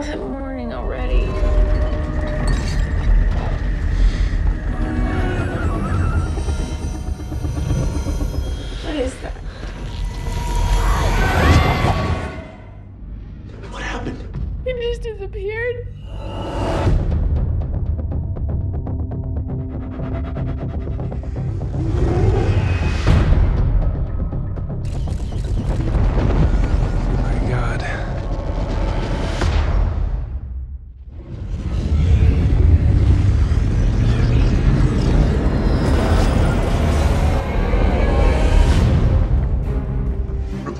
How's it morning already? What is that? What happened? It just disappeared.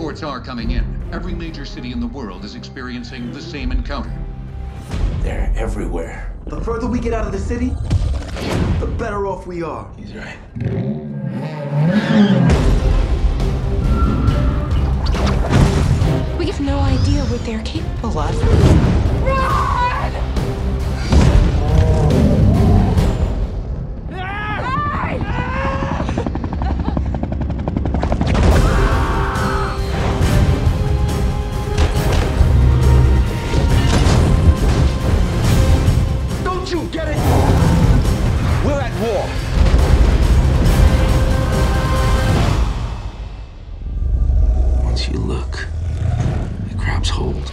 Reports are coming in. Every major city in the world is experiencing the same encounter. They're everywhere. The further we get out of the city, the better off we are. He's right. We have no idea what they're capable of. Don't you look, it grabs hold.